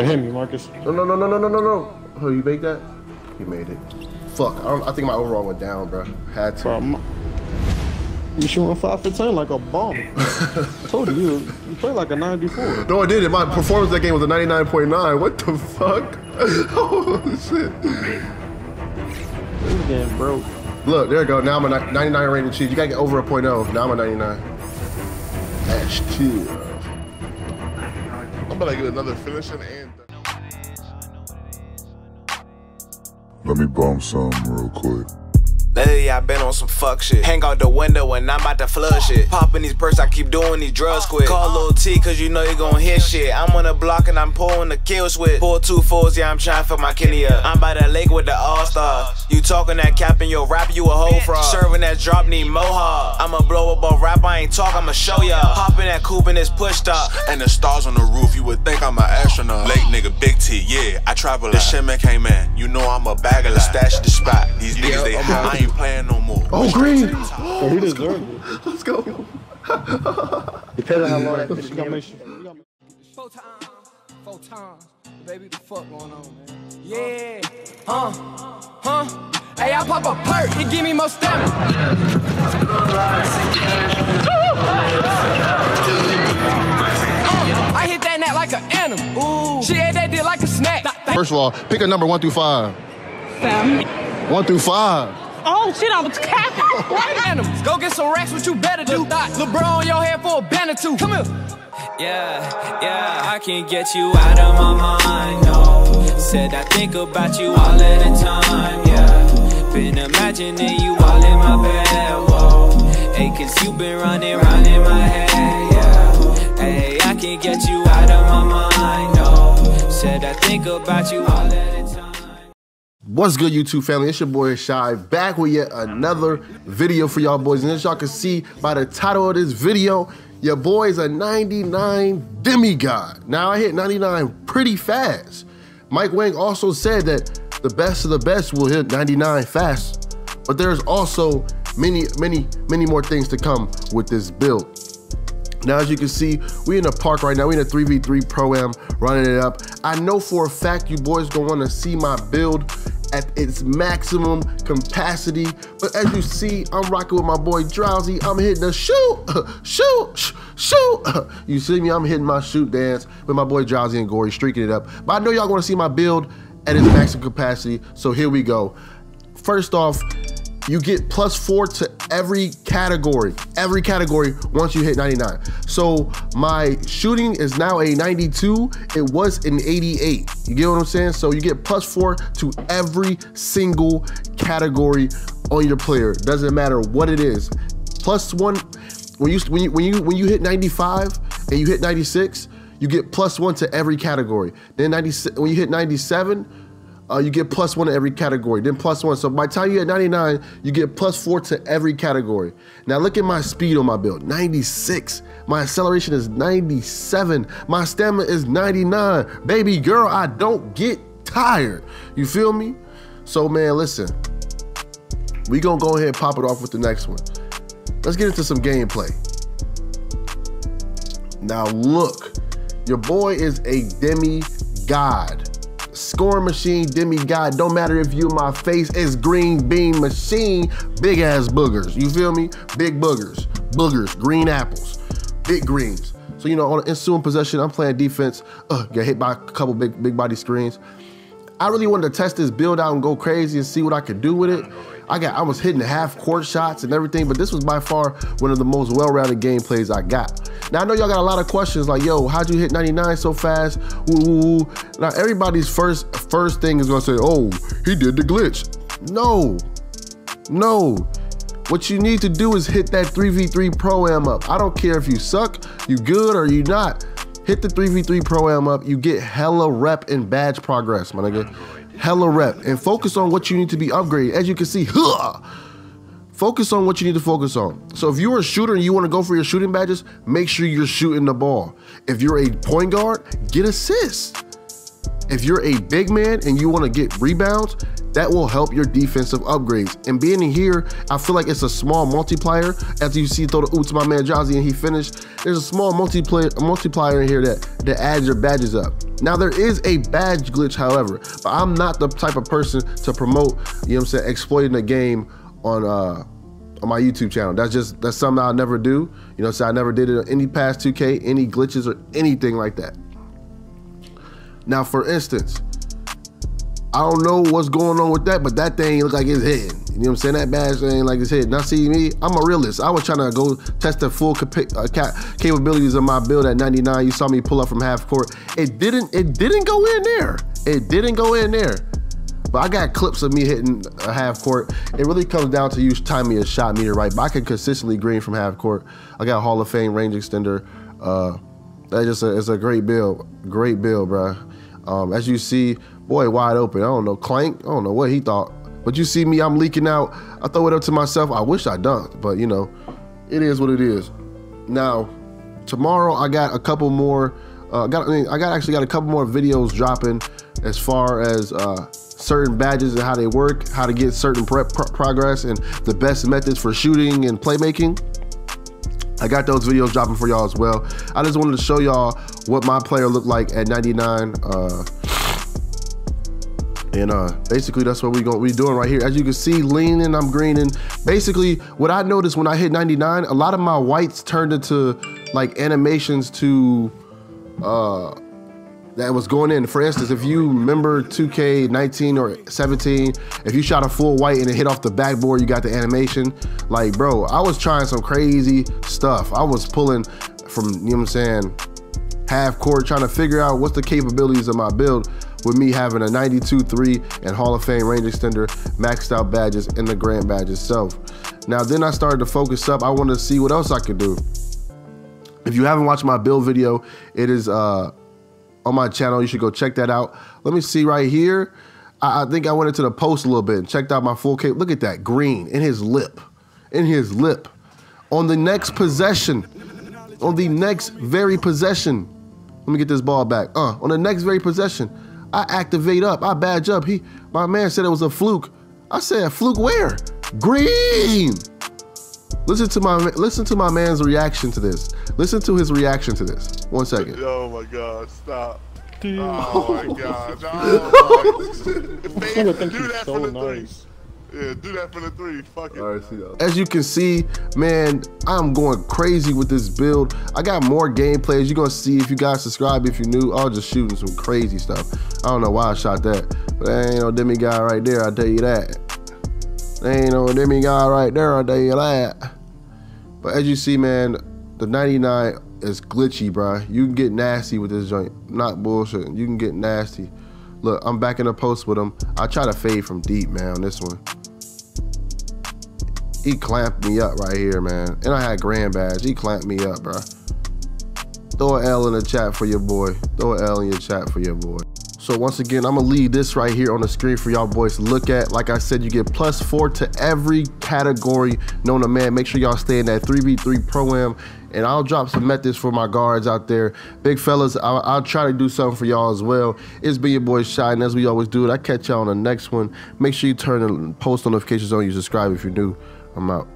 It hit me, Marcus. No, no, no, no, no, no, no, no. Oh, you made that? You made it. Fuck, I, don't, I think my overall went down, bro. Had to. Bro, my, you shooting 515 like a bomb. told you, you, played like a 94. No, I didn't. My performance that game was a 99.9. What the fuck? oh, shit. This game broke. Look, there you go. Now I'm a 99 rated cheese. You gotta get over a .0. Now I'm a 99. That's chill. I'm about to get another finishing and. Let me bomb some real quick. Lately I been on some fuck shit. Hang out the window and I'm about to flood shit. Popping these perks, I keep doing these drugs quick. Call Lil T cause you know you gon' hit shit. I'm on the block and I'm pulling the kill switch. Pull two fours, yeah, I'm trying for my Kenny up. I'm by the lake with the all stars. You talking that cap in your rap, you a whole fraud. Serving that drop, need mohawk. I'ma blow up a rap, I ain't talk, I'ma show ya. Hopping that coupe and it's pushed up. And the stars on the roof, you would think I'm an astronaut. Late nigga, big T, yeah, I travel a lot. The shit man came in, you know I'm a bag of Stash the spot. These niggas, they high, I ain't playing no more. Oh, green. Oh, he deserved it. Let's go. Depending on how long that finish you gotta make sure. You gotta Four times, four times. Baby, the fuck going on, man? Yeah, huh, huh. Hey, I pop a perk, it give me more stamina. Uh, I hit that net like an animal. Ooh. She ate that dick like a snack. First of all, pick a number one through five. One through five. Oh shit, I was capping. White animals, go get some racks, what you better do. LeBron on your head for a band or two. Come here. Yeah, yeah, I can't get you out of my mind, no Said I think about you all of the time, yeah Been imagining you all in my bed, whoa Hey, cause you been running round in my head, yeah Hey, I can't get you out of my mind, no Said I think about you all of the time What's good, YouTube family? It's your boy Chi back with yet another video for y'all boys. And as y'all can see by the title of this video, your boy is a 99 demigod. Now I hit 99 pretty fast. Mike Wang also said that the best of the best will hit 99 fast, but there's also many, many, many more things to come with this build. Now, as you can see, we in a park right now. We in a 3v3 pro-am running it up. I know for a fact you boys gonna wanna see my build at its maximum capacity. But as you see, I'm rocking with my boy Drowsy. I'm hitting the shoot, shoot, shoot. You see me, I'm hitting my shoot dance with my boy Drowsy and Gory, streaking it up. But I know y'all wanna see my build at its maximum capacity, so here we go. First off, you get plus four to every category, every category once you hit 99. So my shooting is now a 92. It was an 88. You get what I'm saying? So you get plus four to every single category on your player. Doesn't matter what it is. Plus one, when you when you when you when you hit 95 and you hit 96, you get plus one to every category. Then 90 when you hit 97 uh, you get plus one to every category, then plus one. So by the time you hit 99, you get plus four to every category. Now look at my speed on my build, 96. My acceleration is 97. My stamina is 99. Baby girl, I don't get tired. You feel me? So man, listen, we gonna go ahead and pop it off with the next one. Let's get into some gameplay. Now look, your boy is a demigod scoring machine, demigod. Don't matter if you my face, it's green bean machine, big ass boogers. You feel me? Big boogers, boogers, green apples, big greens. So you know, on ensuing possession, I'm playing defense. Uh, get hit by a couple big big body screens. I really wanted to test this build out and go crazy and see what I could do with it. I got I was hitting half court shots and everything, but this was by far one of the most well-rounded gameplays I got. Now I know y'all got a lot of questions like, yo, how'd you hit 99 so fast? Ooh. Now everybody's first first thing is gonna say, oh, he did the glitch. No, no. What you need to do is hit that 3v3 pro-am up. I don't care if you suck, you good, or you not. Hit the 3v3 pro-am up, you get hella rep and badge progress, my nigga. Hella rep. And focus on what you need to be upgraded. As you can see, huh, focus on what you need to focus on. So if you're a shooter and you want to go for your shooting badges, make sure you're shooting the ball. If you're a point guard, get assists. If you're a big man and you want to get rebounds, that will help your defensive upgrades. And being in here, I feel like it's a small multiplier. As you see, throw the oot to my man Jazzy and he finished. There's a small multiplier, multiplier in here that, that adds your badges up. Now there is a badge glitch, however, but I'm not the type of person to promote, you know what I'm saying, exploiting the game on uh on my YouTube channel. That's just that's something I'll never do. You know, so I never did it on any past 2K, any glitches or anything like that. Now, for instance, I don't know what's going on with that, but that thing look like it's hitting. You know what I'm saying? That badge ain't like it's hitting. Now, see me, I'm a realist. I was trying to go test the full uh, capabilities of my build at 99. You saw me pull up from half court. It didn't. It didn't go in there. It didn't go in there. But I got clips of me hitting a half court. It really comes down to you timing a shot meter right. But I can consistently green from half court. I got a Hall of Fame range extender. Uh, that just a, it's a great build. Great build, bro. Um, as you see, boy, wide open. I don't know, clank. I don't know what he thought. But you see me, I'm leaking out. I throw it up to myself. I wish I dunked, but you know, it is what it is. Now, tomorrow I got a couple more. Uh, got I, mean, I got actually got a couple more videos dropping as far as uh, certain badges and how they work, how to get certain prep pro progress, and the best methods for shooting and playmaking. I got those videos dropping for y'all as well. I just wanted to show y'all what my player looked like at 99. Uh, and uh, basically that's what we going we doing right here. As you can see, leaning, I'm greening. Basically, what I noticed when I hit 99, a lot of my whites turned into like animations to uh, that was going in. For instance, if you remember 2K19 or 17, if you shot a full white and it hit off the backboard, you got the animation. Like, bro, I was trying some crazy stuff. I was pulling from, you know what I'm saying, half court, trying to figure out what's the capabilities of my build with me having a 92-3 and Hall of Fame range extender, maxed out badges, and the Grand badge itself. Now, then I started to focus up. I wanted to see what else I could do. If you haven't watched my build video, it is uh, on my channel. You should go check that out. Let me see right here. I, I think I went into the post a little bit and checked out my full cape. Look at that green in his lip, in his lip. On the next possession, on the next very possession. Let me get this ball back. Uh, on the next very possession, I activate up. I badge up. He, my man said it was a fluke. I said, fluke where? Green. Listen to my listen to my man's reaction to this. Listen to his reaction to this. One second. Oh my God! Stop. Dude. Oh my God! Oh my. do that so for the nice. three. Yeah, do that for the three. Fuck it. All right, see As you can see, man, I'm going crazy with this build. I got more gameplays. You're gonna see if you guys subscribe if you're new. I was just shooting some crazy stuff. I don't know why I shot that, but that ain't no demi guy right there. I tell you that. There ain't no demi guy right there. I tell you that. But as you see, man, the 99 is glitchy, bro. You can get nasty with this joint. Not bullshit. You can get nasty. Look, I'm back in the post with him. I try to fade from deep, man, on this one. He clamped me up right here, man. And I had grand badge. He clamped me up, bro. Throw an L in the chat for your boy. Throw an L in your chat for your boy. So once again, I'm gonna leave this right here on the screen for y'all boys to look at. Like I said, you get plus four to every category known to man. Make sure y'all stay in that 3v3 pro-am and I'll drop some methods for my guards out there. Big fellas, I'll, I'll, try to do something for y'all as well. It's been your boy Chi, and as we always do it, I catch y'all on the next one. Make sure you turn the post notifications on, you subscribe if you're new. I'm out.